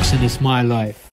Jackson is my life.